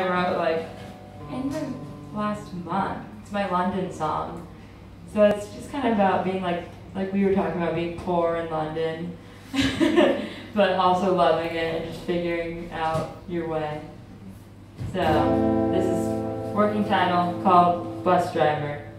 I wrote like in the last month. It's my London song. So it's just kind of about being like like we were talking about being poor in London, but also loving it and just figuring out your way. So this is working title called Bus Driver.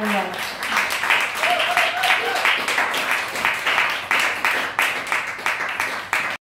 Hallelujah.